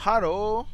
Halo.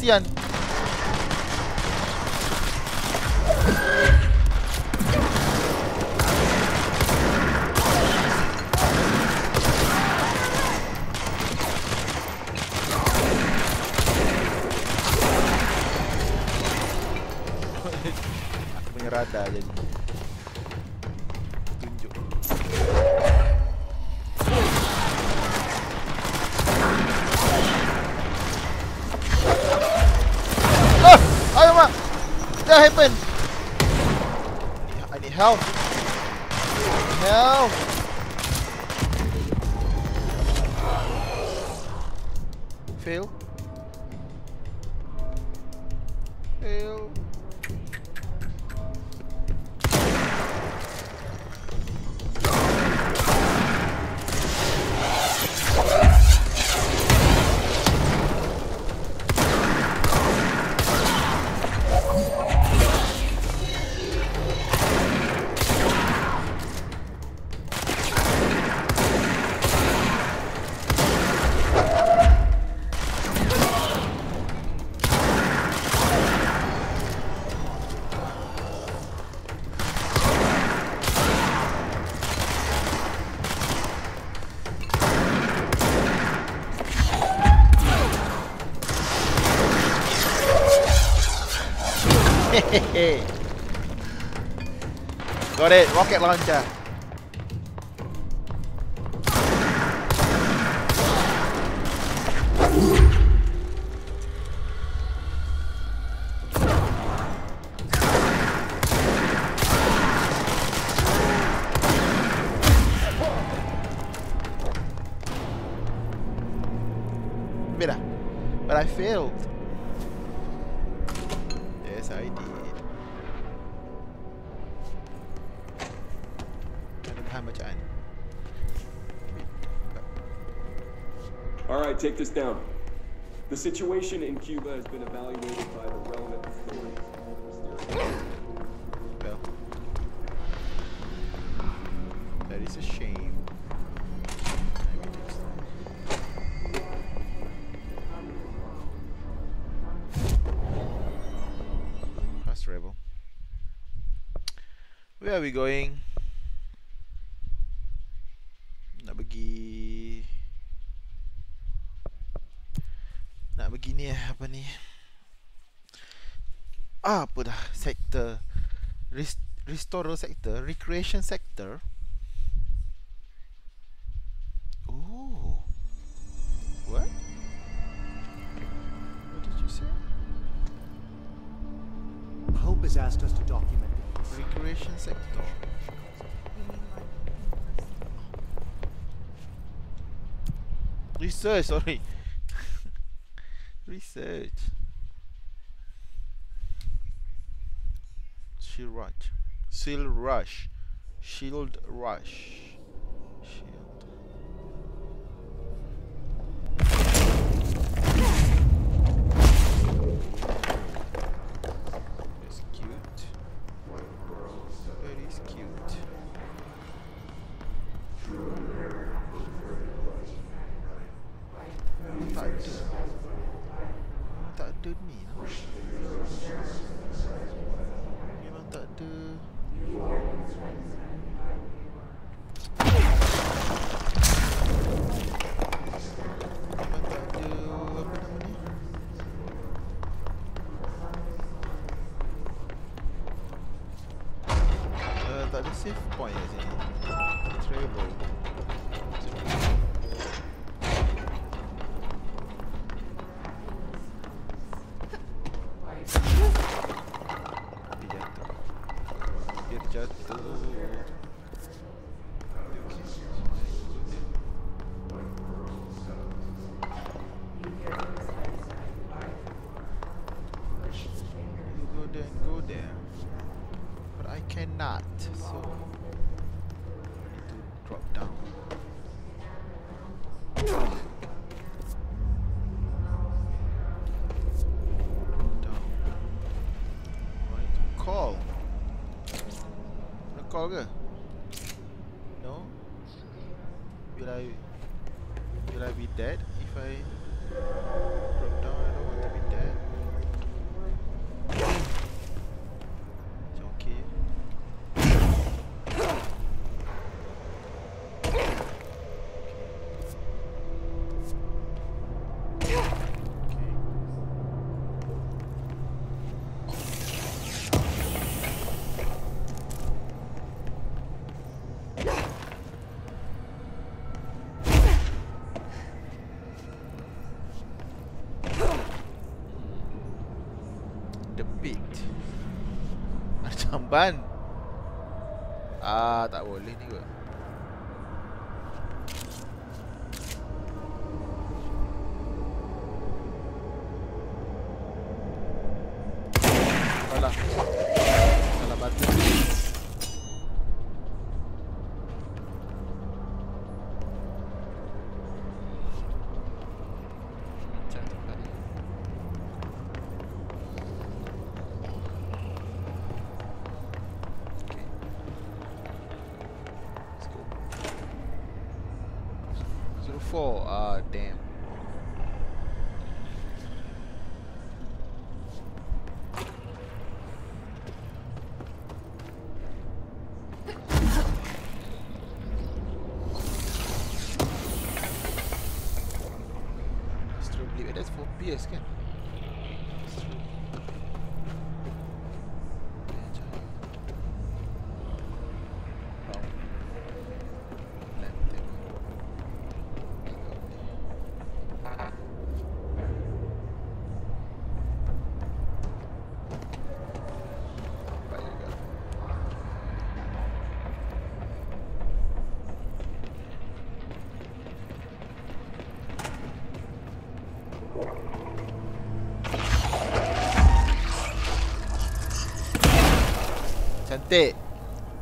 hacían Got it, rocket launcher. Situation in Cuba has been evaluated by the relevant authorities. Well, that is a shame. Where are we going? Nak pergi Nak pergi ni eh, apa ni? Ah, apa dah sector? Rest restorer sector? Recreation sector? Oh. What? What did you say? Hope has asked us to document the recreation sector. Research sorry research shield rush. Shield rush. Shield rush se põe, gente. ban. Ah tak boleh ni kot.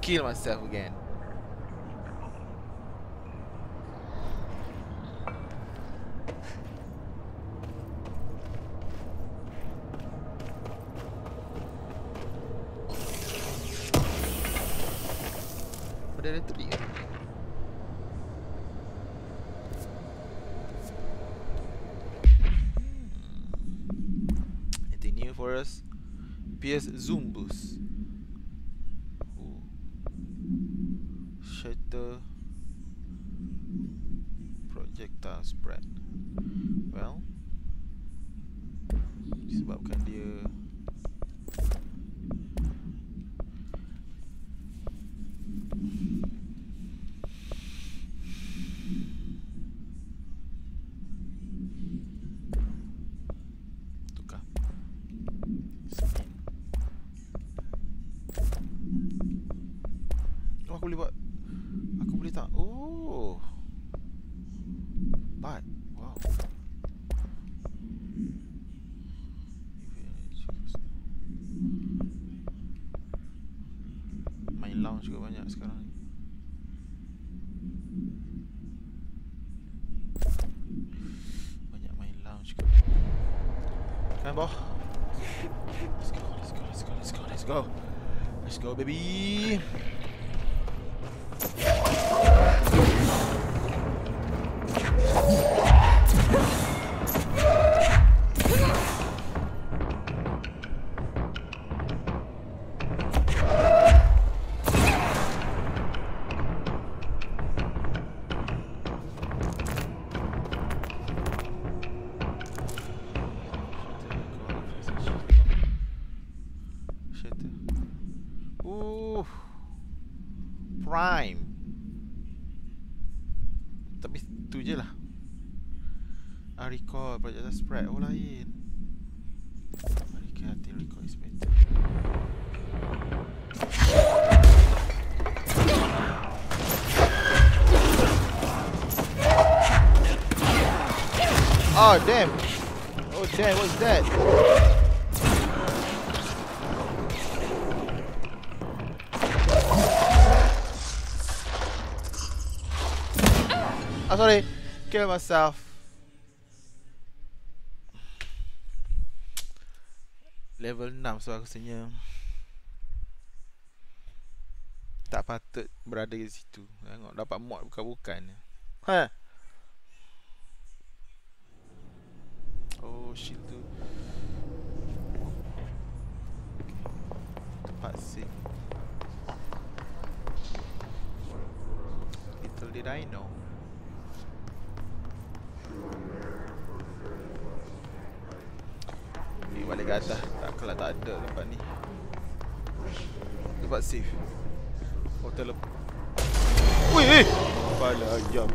Kill myself again. aku boleh buat? Aku boleh tak? Oh. But oh lain. I. Oh damn! Oh damn, what's that? Oh sorry, kill myself. Level 6 so rasanya Tak patut berada di situ. Tengok dapat mod bukan-bukan. Ha. Oh shield tu. Tempat save Little did I know Ni balik ke atas. Takkanlah tak ada tempat ni. Tempat safe. Teleport Wih eh Kepala ayam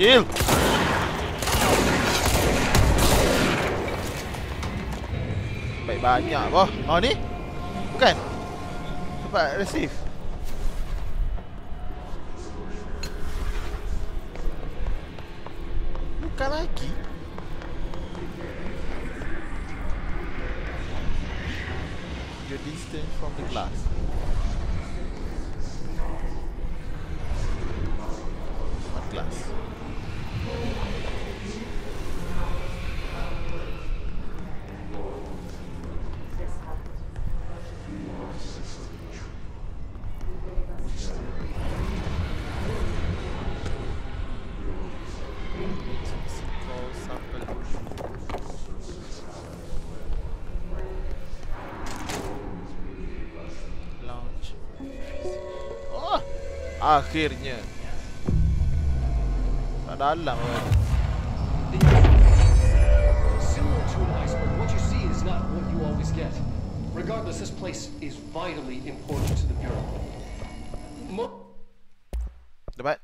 Chill. Baik banyak boh. Oh ni? Bukan. Tempat receive. Bukan lagi. Akhirnya. Tak dalam kan. Similar to an iceberg, what you see is not what you always get. Regardless, this place is vitally important to the Bureau. Mo- Dapat?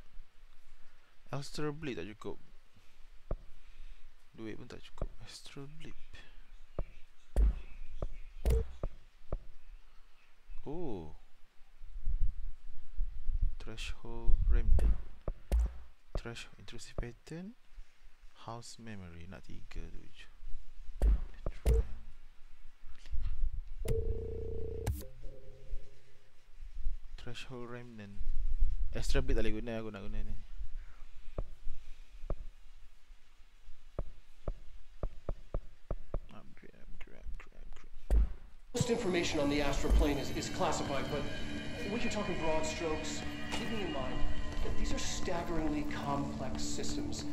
Astral Blade tak cukup. Duit pun tak cukup. Astral Blade. Oh. Threshold Remnant. Threshold Intrusive Pattern. House Memory. Nak tiga tu je. Threshold Remnant. Extra bit tak boleh guna aku nak guna ni. Most information on the astral plane is, is classified, but we can talk in broad strokes, keeping in mind that these are staggeringly complex systems,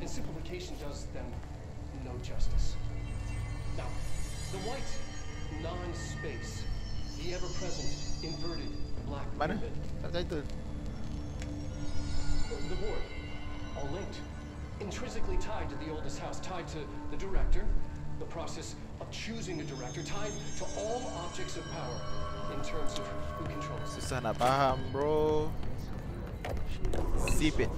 and simplification does them no justice. Now, the white non-space, the ever-present inverted black Mana? Tak the board, all linked, intrinsically tied to the oldest house, tied to the director, the process of choosing a director, tied to all objects of power in terms of who controls. Susah nak faham bro. Sip it.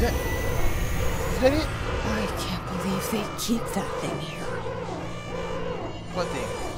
Is that, is that it? I can't believe they keep that thing here. What thing?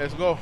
Let's go.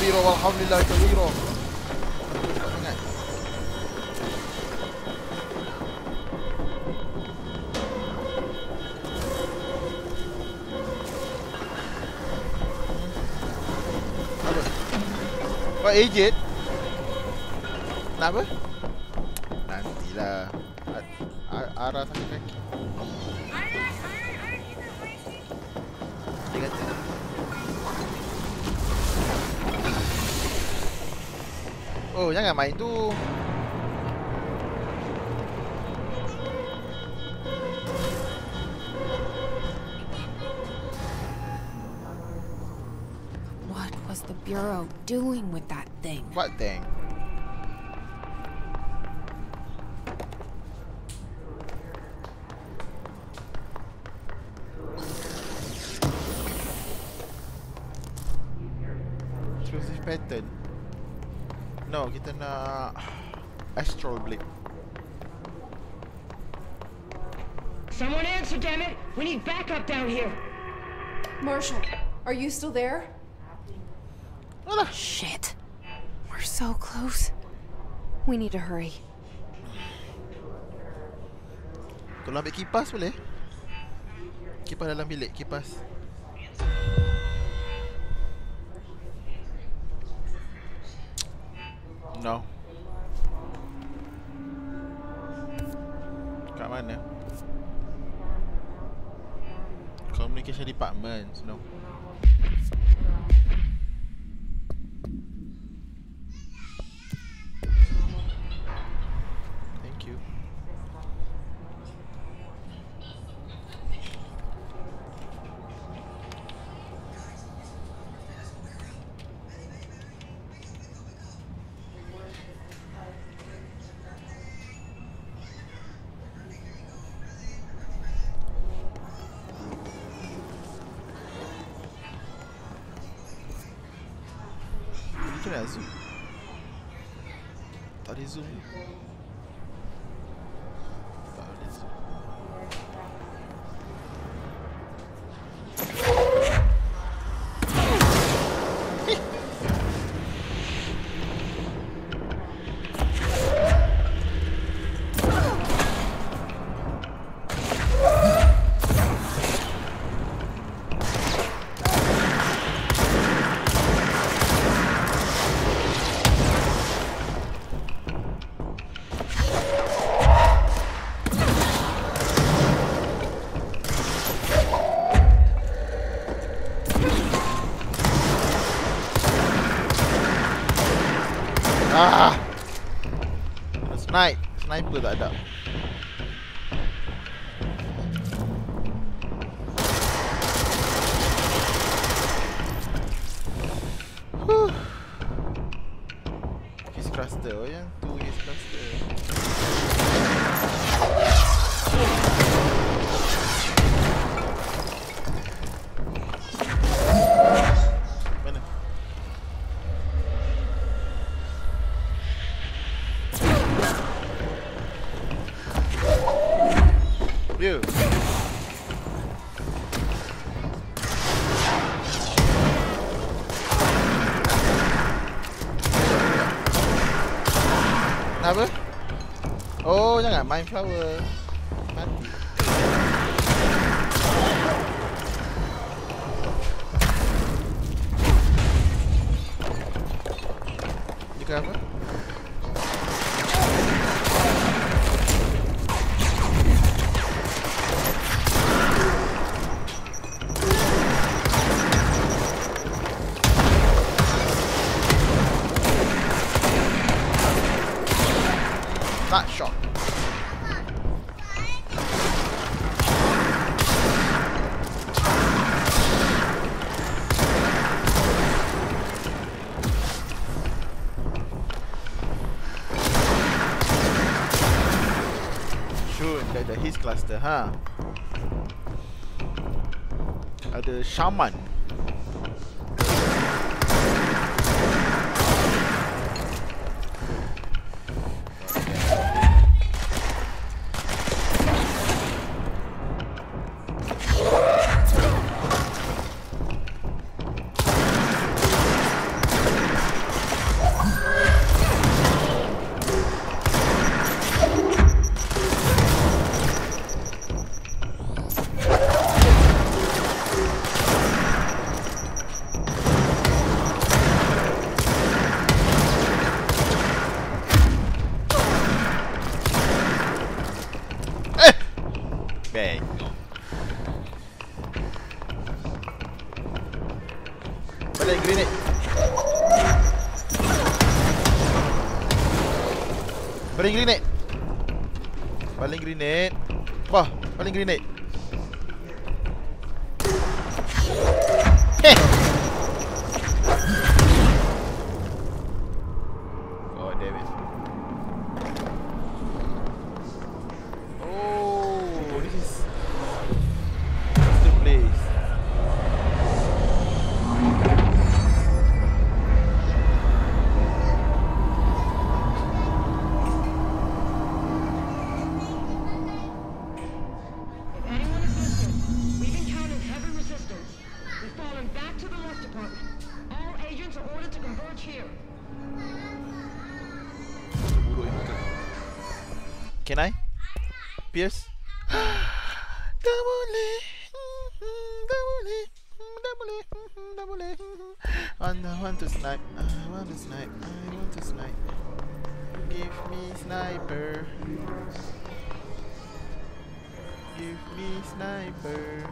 كبيرا ولا حول الله كبيرا Kau agent Nak apa? Nantilah Ar Arah sana kaki Oh jangan main tu What was the Bureau doing with that thing? What thing? Marshall, are you still there? Alah Shit. We're so close. We need to hurry. Tolong ambil kipas boleh? Kipas dalam bilik, kipas No communication department you know. Sniper tak ada. Main flower. Mati. Kena apa? Not shot. Ha. Ada shaman. Wah, balik Pierce? Tak boleh. Tak boleh. I want to snipe. I want to snipe. I want to snipe. Give me sniper. Give me sniper.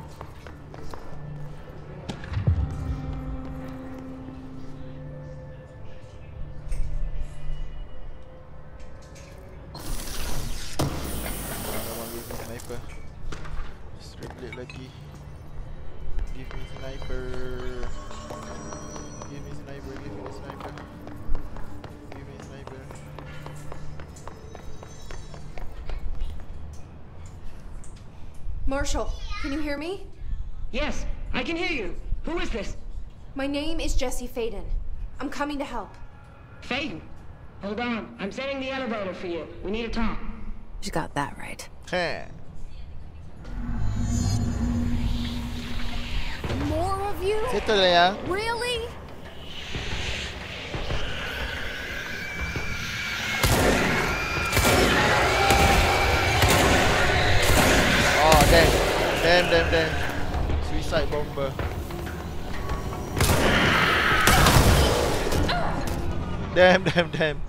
Marshall, can you hear me? Yes, I can hear you. Who is this? My name is Jesse Faden. I'm coming to help. Faden. Hold on. I'm setting the elevator for you. We need to talk. She's got that right. Heh. More of you? Settle lah ya. Really? Damn. Damn damn damn. Suicide bomber. Damn damn damn.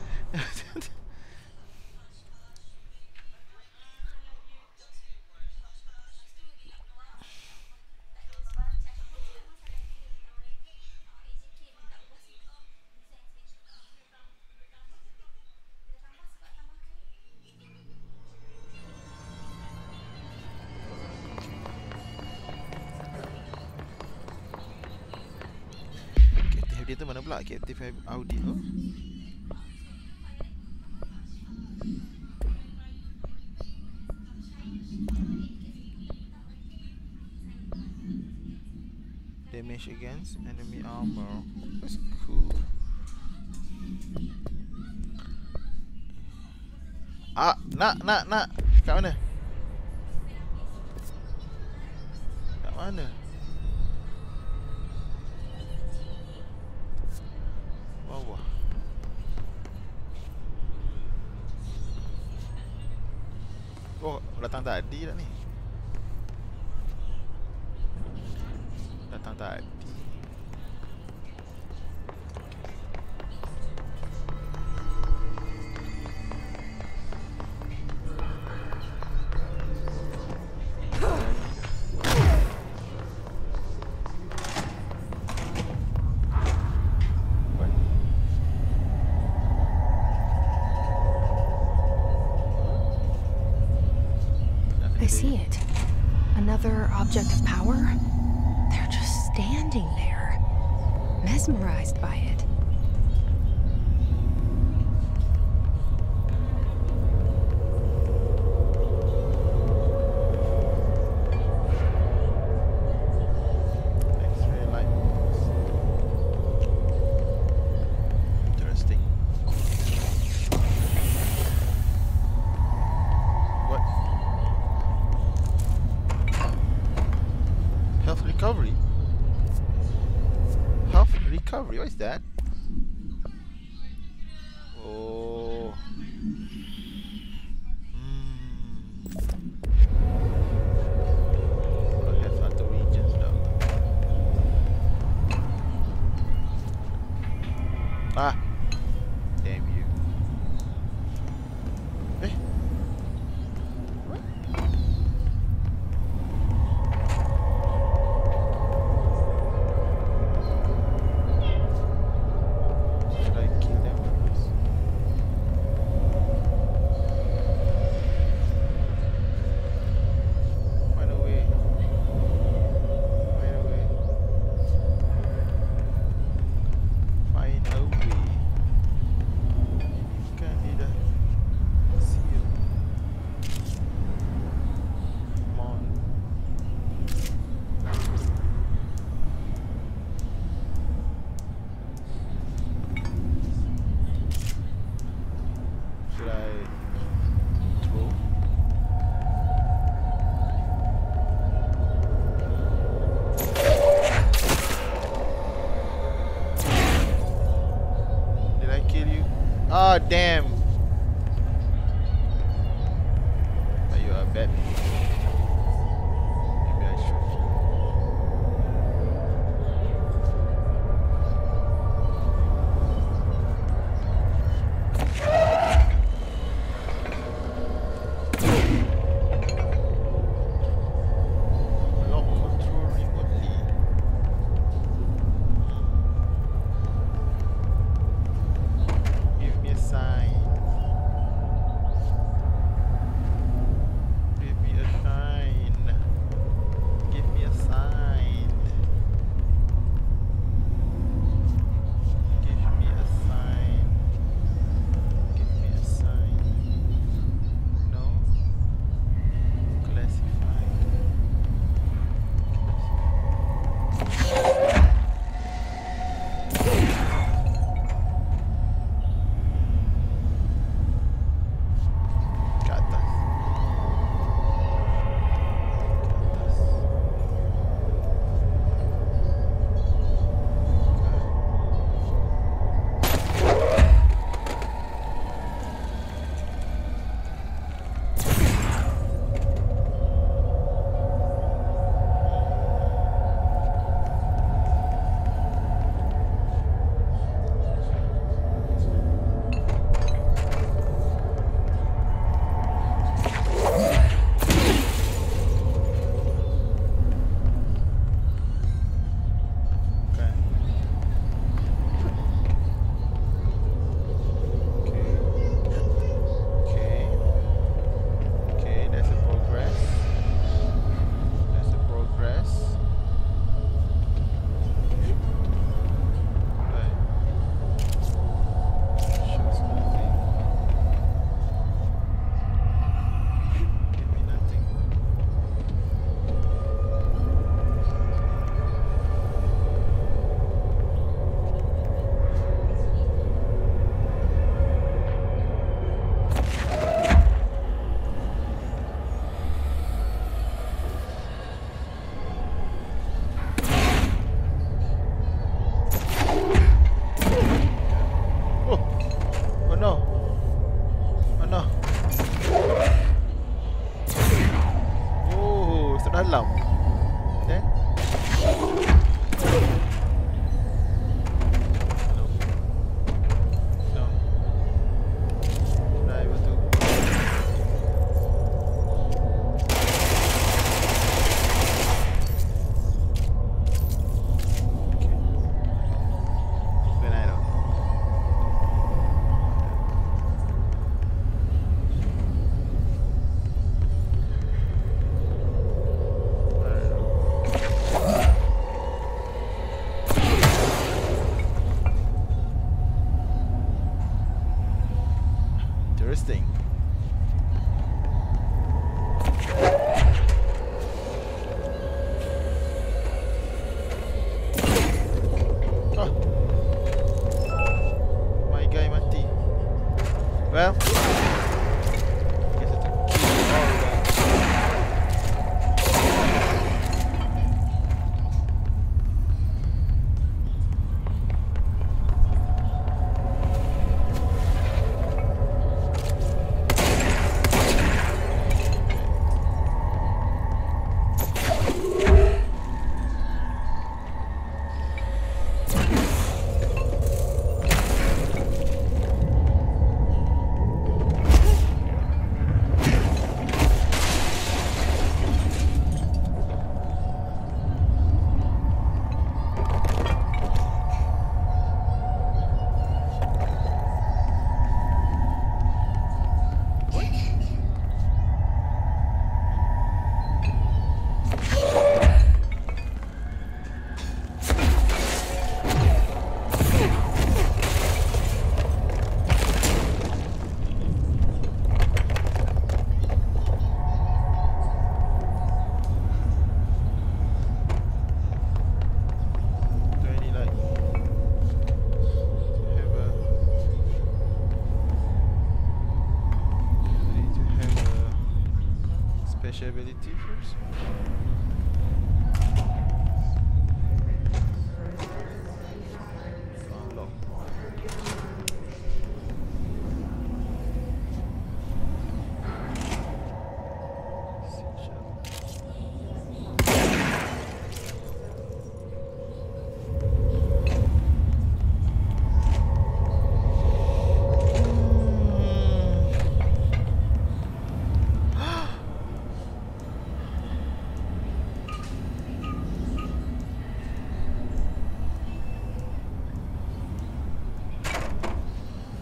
Audi damage against enemy armor. That's cool. Ah nak nak nak kat mana? Kat mana? Datang tadi tak ni? That? Ah, damn.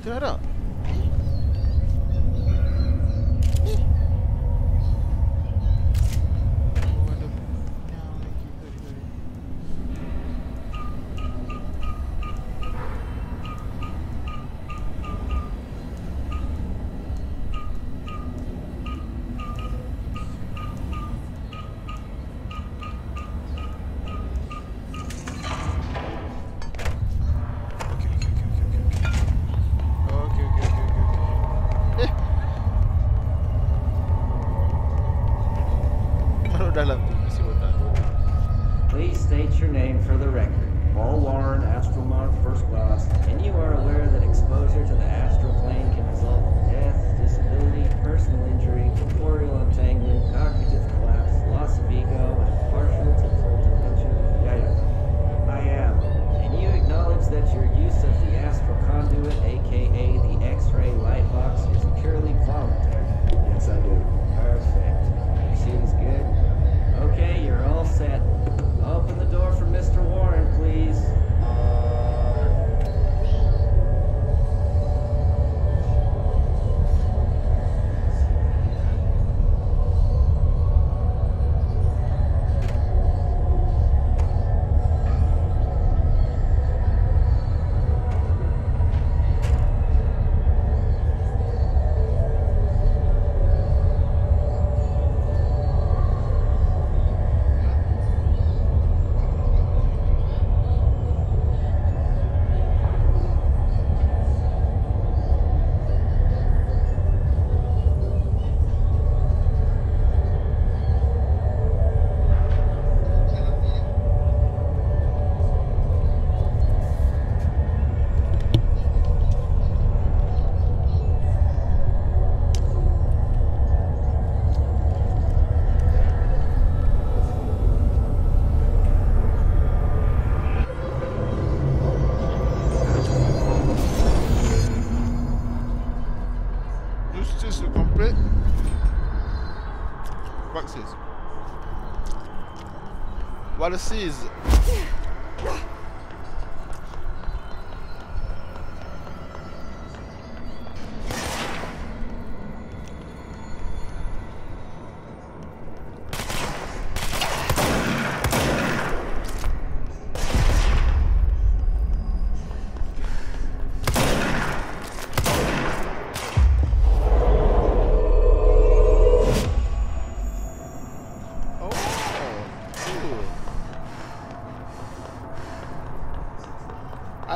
Tünere. Wallace's.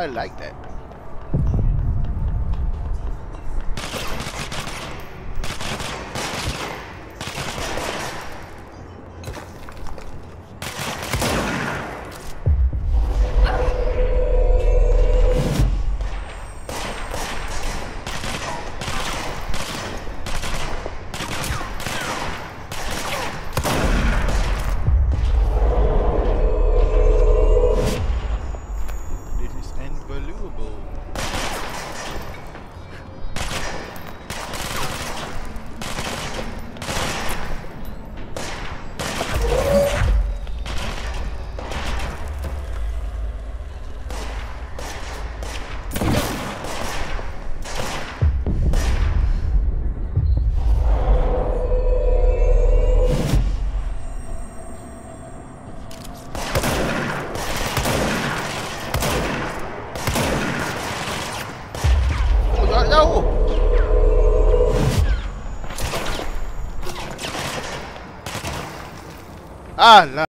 I like that. Ah, la.